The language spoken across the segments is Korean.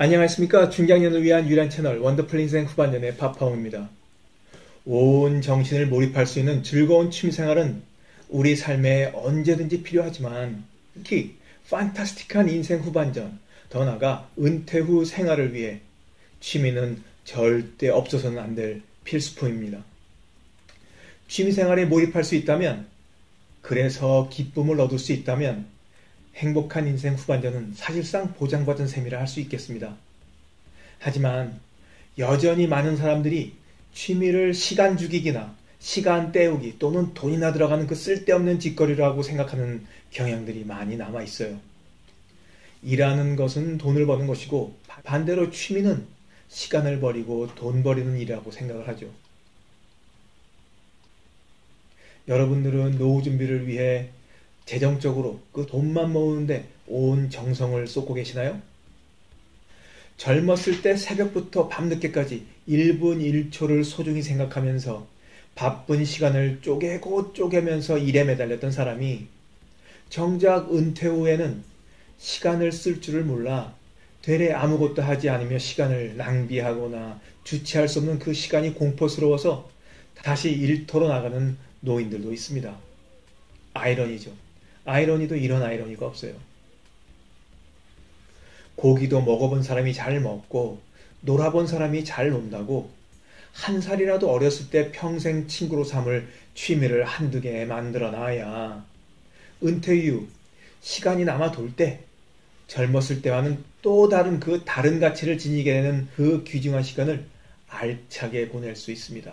안녕하십니까. 중장년을 위한 유일한 채널 원더풀 인생 후반년의 파파옹입니다. 온 정신을 몰입할 수 있는 즐거운 취미생활은 우리 삶에 언제든지 필요하지만 특히 판타스틱한 인생 후반전, 더 나아가 은퇴 후 생활을 위해 취미는 절대 없어서는 안 될 필수품입니다. 취미생활에 몰입할 수 있다면, 그래서 기쁨을 얻을 수 있다면 행복한 인생 후반전은 사실상 보장받은 셈이라 할 수 있겠습니다. 하지만 여전히 많은 사람들이 취미를 시간 죽이기나 시간 때우기 또는 돈이나 들어가는 그 쓸데없는 짓거리라고 생각하는 경향들이 많이 남아 있어요. 일하는 것은 돈을 버는 것이고 반대로 취미는 시간을 버리고 돈 버리는 일이라고 생각을 하죠. 여러분들은 노후 준비를 위해 재정적으로 그 돈만 모으는데 온 정성을 쏟고 계시나요? 젊었을 때 새벽부터 밤늦게까지 1분 1초를 소중히 생각하면서 바쁜 시간을 쪼개고 쪼개면서 일에 매달렸던 사람이 정작 은퇴 후에는 시간을 쓸 줄을 몰라 되레 아무것도 하지 않으며 시간을 낭비하거나 주체할 수 없는 그 시간이 공포스러워서 다시 일터로 나가는 노인들도 있습니다. 아이러니죠. 아이러니도 이런 아이러니가 없어요. 고기도 먹어본 사람이 잘 먹고 놀아본 사람이 잘 논다고 한 살이라도 어렸을 때 평생 친구로 삼을 취미를 한두 개 만들어 놔야 은퇴 이후 시간이 남아 돌 때 젊었을 때와는 또 다른 그 다른 가치를 지니게 되는 그 귀중한 시간을 알차게 보낼 수 있습니다.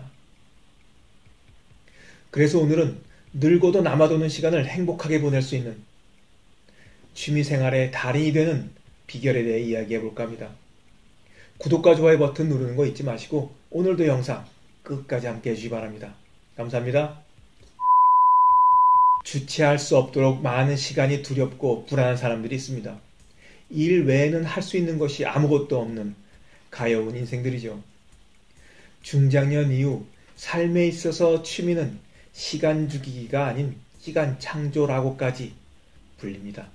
그래서 오늘은 늙어도 남아도는 시간을 행복하게 보낼 수 있는 취미생활의 달인이 되는 비결에 대해 이야기해 볼까 합니다. 구독과 좋아요 버튼 누르는 거 잊지 마시고 오늘도 영상 끝까지 함께 해주시기 바랍니다. 감사합니다. 주체할 수 없도록 많은 시간이 두렵고 불안한 사람들이 있습니다. 일 외에는 할 수 있는 것이 아무것도 없는 가여운 인생들이죠. 중장년 이후 삶에 있어서 취미는 시간 주기가 아닌 시간 창조라고까지 불립니다.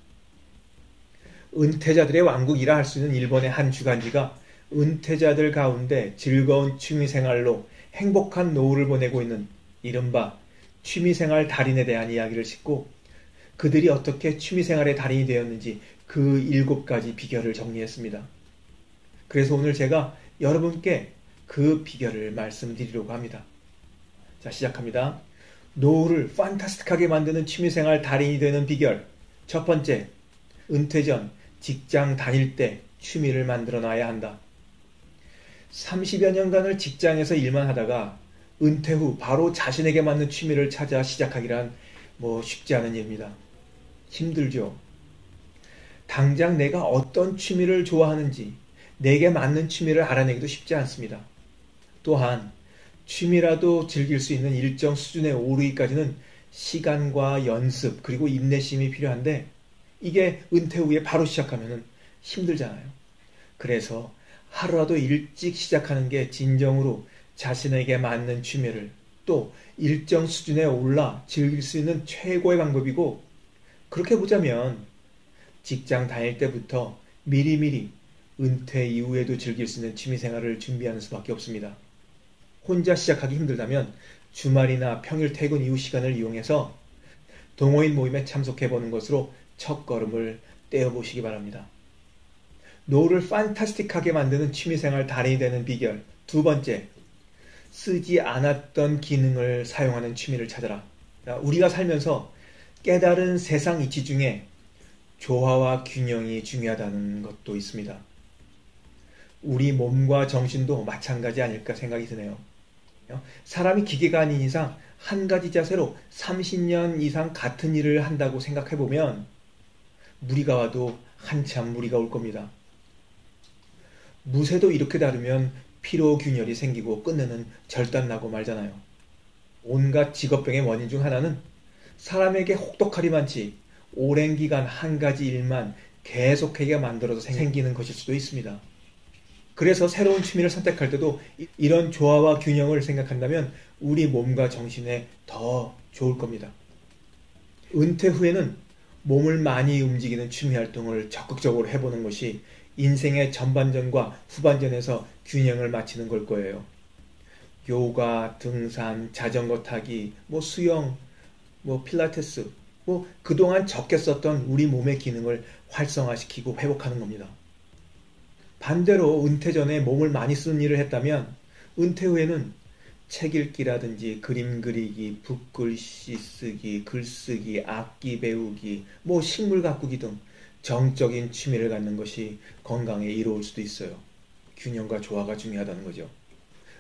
은퇴자들의 왕국이라 할 수 있는 일본의 한 주간지가 은퇴자들 가운데 즐거운 취미생활로 행복한 노후를 보내고 있는 이른바 취미생활 달인에 대한 이야기를 싣고 그들이 어떻게 취미생활의 달인이 되었는지 그 일곱 가지 비결을 정리했습니다. 그래서 오늘 제가 여러분께 그 비결을 말씀드리려고 합니다. 자, 시작합니다. 노후를 판타스틱하게 만드는 취미생활 달인이 되는 비결. 첫 번째, 은퇴 전 직장 다닐 때 취미를 만들어 놔야 한다. 30여 년간을 직장에서 일만 하다가 은퇴 후 바로 자신에게 맞는 취미를 찾아 시작하기란 뭐 쉽지 않은 일입니다. 힘들죠. 당장 내가 어떤 취미를 좋아하는지 내게 맞는 취미를 알아내기도 쉽지 않습니다. 또한 취미라도 즐길 수 있는 일정 수준에 오르기까지는 시간과 연습 그리고 인내심이 필요한데 이게 은퇴 후에 바로 시작하면 힘들잖아요. 그래서 하루라도 일찍 시작하는 게 진정으로 자신에게 맞는 취미를 또 일정 수준에 올라 즐길 수 있는 최고의 방법이고 그렇게 보자면 직장 다닐 때부터 미리미리 은퇴 이후에도 즐길 수 있는 취미 생활을 준비하는 수밖에 없습니다. 혼자 시작하기 힘들다면 주말이나 평일 퇴근 이후 시간을 이용해서 동호인 모임에 참석해 보는 것으로 첫 걸음을 떼어보시기 바랍니다. 노후를 판타스틱하게 만드는 취미생활 달인이 되는 비결. 두 번째, 쓰지 않았던 기능을 사용하는 취미를 찾아라. 우리가 살면서 깨달은 세상 이치 중에 조화와 균형이 중요하다는 것도 있습니다. 우리 몸과 정신도 마찬가지 아닐까 생각이 드네요. 사람이 기계가 아닌 이상 한 가지 자세로 30년 이상 같은 일을 한다고 생각해 보면 무리가 와도 한참 무리가 올 겁니다. 무쇠도 이렇게 다르면 피로 균열이 생기고 끝내는 절단 나고 말잖아요. 온갖 직업병의 원인 중 하나는 사람에게 혹독하리 많지 오랜 기간 한 가지 일만 계속하게 만들어서 생기는 것일 수도 있습니다. 그래서 새로운 취미를 선택할 때도 이런 조화와 균형을 생각한다면 우리 몸과 정신에 더 좋을 겁니다. 은퇴 후에는 몸을 많이 움직이는 취미 활동을 적극적으로 해보는 것이 인생의 전반전과 후반전에서 균형을 맞추는 걸 거예요. 요가, 등산, 자전거 타기, 뭐 수영, 뭐 필라테스, 뭐 그동안 적게 썼던 우리 몸의 기능을 활성화시키고 회복하는 겁니다. 반대로 은퇴 전에 몸을 많이 쓰는 일을 했다면 은퇴 후에는 책 읽기라든지 그림 그리기, 붓글씨 쓰기, 글쓰기, 악기 배우기, 뭐 식물 가꾸기 등 정적인 취미를 갖는 것이 건강에 이로울 수도 있어요. 균형과 조화가 중요하다는 거죠.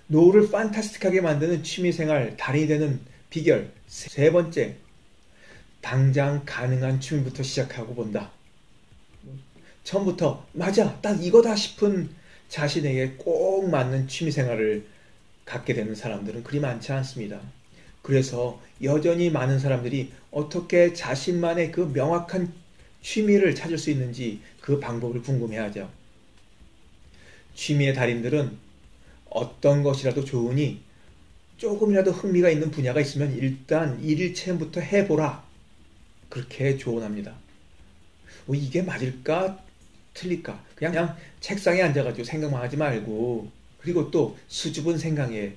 노후를 판타스틱하게 만드는 취미생활 달인이 되는 비결 세 번째 당장 가능한 취미부터 시작하고 본다. 처음부터 맞아 딱 이거다 싶은 자신에게 꼭 맞는 취미생활을 갖게 되는 사람들은 그리 많지 않습니다. 그래서 여전히 많은 사람들이 어떻게 자신만의 그 명확한 취미를 찾을 수 있는지 그 방법을 궁금해하죠. 취미의 달인들은 어떤 것이라도 좋으니 조금이라도 흥미가 있는 분야가 있으면 일단 일일 체험부터 해보라. 그렇게 조언합니다. 뭐 이게 맞을까? 틀릴까? 그냥, 그냥 책상에 앉아가지고 생각만 하지 말고 그리고 또 수줍은 생각에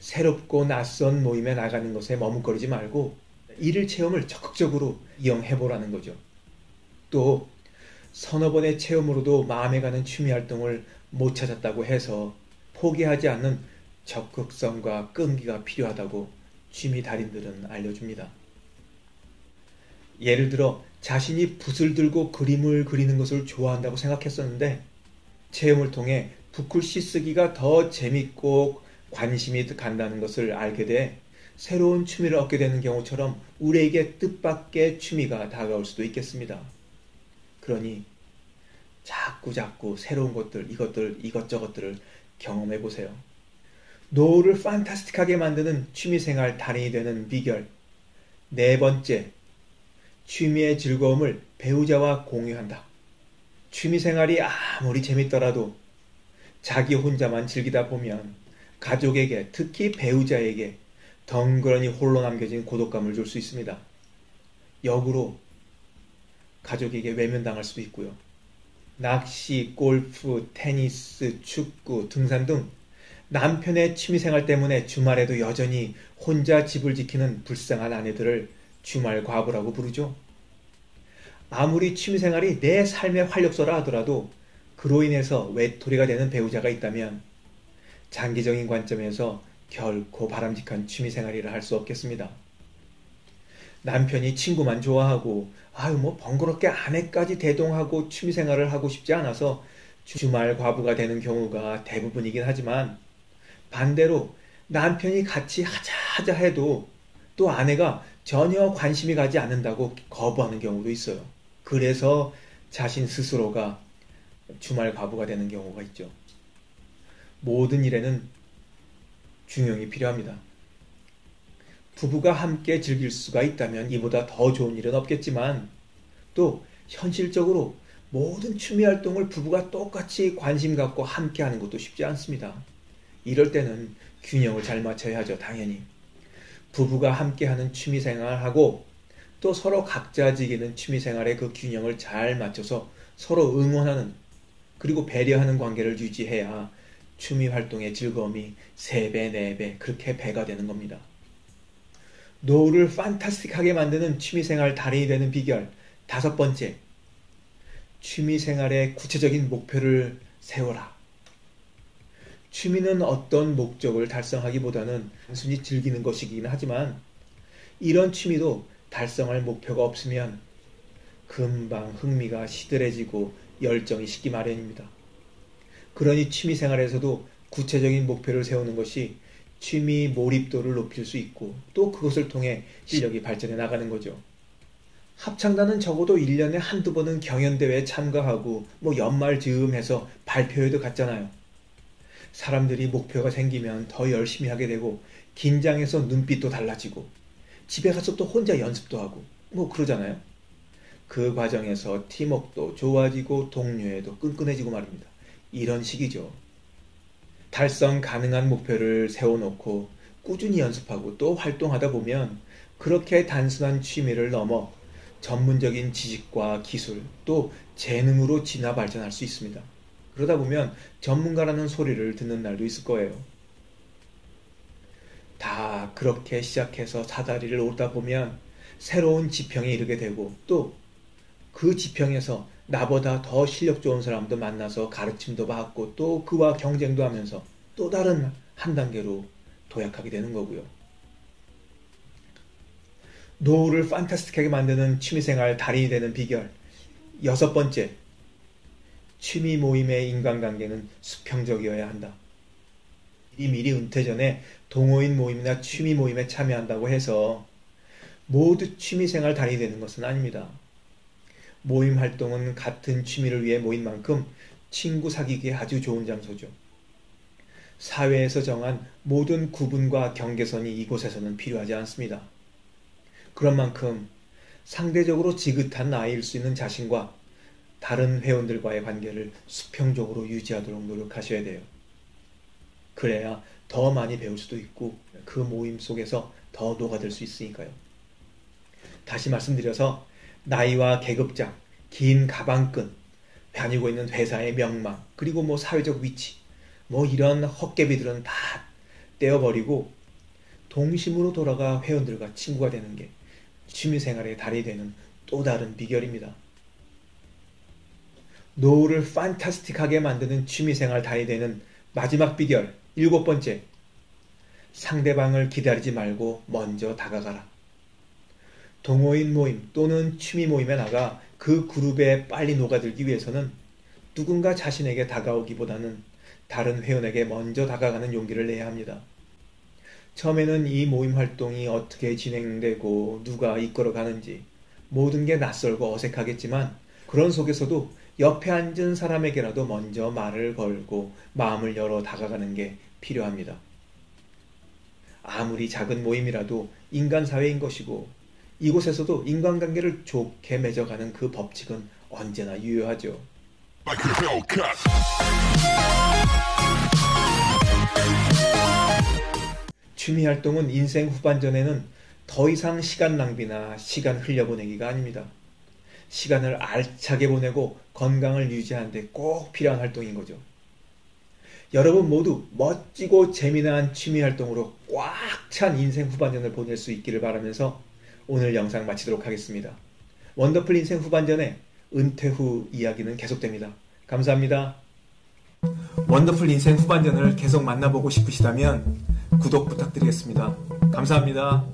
새롭고 낯선 모임에 나가는 것에 머뭇거리지 말고 일일 체험을 적극적으로 이용해 보라는 거죠. 또 서너 번의 체험으로도 마음에 가는 취미 활동을 못 찾았다고 해서 포기하지 않는 적극성과 끈기가 필요하다고 취미 달인들은 알려줍니다. 예를 들어 자신이 붓을 들고 그림을 그리는 것을 좋아한다고 생각했었는데 체험을 통해 붓글씨 쓰기가 더 재밌고 관심이 간다는 것을 알게 돼 새로운 취미를 얻게 되는 경우처럼 우리에게 뜻밖의 취미가 다가올 수도 있겠습니다. 그러니 자꾸 자꾸 새로운 것들, 이것들, 이것저것들을 경험해 보세요. 노후를 판타스틱하게 만드는 취미생활 달인이 되는 비결. 네 번째, 취미의 즐거움을 배우자와 공유한다. 취미 생활이 아무리 재밌더라도 자기 혼자만 즐기다 보면 가족에게, 특히 배우자에게 덩그러니 홀로 남겨진 고독감을 줄 수 있습니다. 역으로 가족에게 외면당할 수도 있고요. 낚시, 골프, 테니스, 축구, 등산 등 남편의 취미생활 때문에 주말에도 여전히 혼자 집을 지키는 불쌍한 아내들을 주말 과부라고 부르죠. 아무리 취미생활이 내 삶의 활력소라 하더라도 그로 인해서 외톨이가 되는 배우자가 있다면 장기적인 관점에서 결코 바람직한 취미생활이라 할 수 없겠습니다. 남편이 친구만 좋아하고 아유 뭐 번거롭게 아내까지 대동하고 취미생활을 하고 싶지 않아서 주말 과부가 되는 경우가 대부분이긴 하지만 반대로 남편이 같이 하자 하자 해도 또 아내가 전혀 관심이 가지 않는다고 거부하는 경우도 있어요. 그래서 자신 스스로가 주말 과부가 되는 경우가 있죠. 모든 일에는 중용이 필요합니다. 부부가 함께 즐길 수가 있다면 이보다 더 좋은 일은 없겠지만 또 현실적으로 모든 취미 활동을 부부가 똑같이 관심 갖고 함께 하는 것도 쉽지 않습니다. 이럴 때는 균형을 잘 맞춰야 하죠, 당연히. 부부가 함께 하는 취미 생활 하고 또 서로 각자 즐기는 취미 생활의 그 균형을 잘 맞춰서 서로 응원하는 그리고 배려하는 관계를 유지해야 취미 활동의 즐거움이 3배, 4배 그렇게 배가 되는 겁니다. 노후를 판타스틱하게 만드는 취미생활 달인이 되는 비결 다섯 번째 취미생활의 구체적인 목표를 세워라. 취미는 어떤 목적을 달성하기보다는 단순히 즐기는 것이긴 하지만 이런 취미도 달성할 목표가 없으면 금방 흥미가 시들해지고 열정이 식기 마련입니다. 그러니 취미 생활에서도 구체적인 목표를 세우는 것이 취미 몰입도를 높일 수 있고 또 그것을 통해 실력이 발전해 나가는 거죠. 합창단은 적어도 1년에 한두 번은 경연대회에 참가하고 뭐 연말 즈음해서 발표회도 갔잖아요. 사람들이 목표가 생기면 더 열심히 하게 되고 긴장해서 눈빛도 달라지고 집에 가서 또 혼자 연습도 하고 뭐 그러잖아요. 그 과정에서 팀웍도 좋아지고 동료애도 끈끈해지고 말입니다. 이런 식이죠. 달성 가능한 목표를 세워놓고 꾸준히 연습하고 또 활동하다 보면 그렇게 단순한 취미를 넘어 전문적인 지식과 기술 또 재능으로 진화 발전할 수 있습니다. 그러다 보면 전문가라는 소리를 듣는 날도 있을 거예요. 다 그렇게 시작해서 사다리를 오르다 보면 새로운 지평에 이르게 되고 또 그 지평에서 나보다 더 실력 좋은 사람도 만나서 가르침도 받고 또 그와 경쟁도 하면서 또 다른 한 단계로 도약하게 되는 거고요. 노후를 판타스틱하게 만드는 취미생활 달인이 되는 비결. 여섯 번째, 취미 모임의 인간관계는 수평적이어야 한다. 미리 미리 은퇴 전에 동호인 모임이나 취미 모임에 참여한다고 해서 모두 취미생활 달인이 되는 것은 아닙니다. 모임 활동은 같은 취미를 위해 모인 만큼 친구 사귀기에 아주 좋은 장소죠. 사회에서 정한 모든 구분과 경계선이 이곳에서는 필요하지 않습니다. 그런 만큼 상대적으로 지긋한 나이일 수 있는 자신과 다른 회원들과의 관계를 수평적으로 유지하도록 노력하셔야 돼요. 그래야 더 많이 배울 수도 있고 그 모임 속에서 더 녹아들 수 있으니까요. 다시 말씀드려서 나이와 계급장, 긴 가방끈, 다니고 있는 회사의 명망, 그리고 뭐 사회적 위치, 뭐 이런 헛개비들은 다 떼어버리고 동심으로 돌아가 회원들과 친구가 되는 게 취미생활의 달이 되는 또 다른 비결입니다. 노후를 판타스틱하게 만드는 취미생활 달이 되는 마지막 비결 일곱 번째 상대방을 기다리지 말고 먼저 다가가라. 동호인 모임 또는 취미 모임에 나가 그 그룹에 빨리 녹아들기 위해서는 누군가 자신에게 다가오기보다는 다른 회원에게 먼저 다가가는 용기를 내야 합니다. 처음에는 이 모임 활동이 어떻게 진행되고 누가 이끌어 가는지 모든 게 낯설고 어색하겠지만 그런 속에서도 옆에 앉은 사람에게라도 먼저 말을 걸고 마음을 열어 다가가는 게 필요합니다. 아무리 작은 모임이라도 인간 사회인 것이고 이곳에서도 인간관계를 좋게 맺어가는 그 법칙은 언제나 유효하죠. 취미 활동은 인생 후반전에는 더 이상 시간 낭비나 시간 흘려보내기가 아닙니다. 시간을 알차게 보내고 건강을 유지하는 데 꼭 필요한 활동인 거죠. 여러분 모두 멋지고 재미난 취미 활동으로 꽉 찬 인생 후반전을 보낼 수 있기를 바라면서 오늘 영상 마치도록 하겠습니다. 원더풀 인생 후반전에 은퇴 후 이야기는 계속됩니다. 감사합니다. 원더풀 인생 후반전을 계속 만나보고 싶으시다면 구독 부탁드리겠습니다. 감사합니다.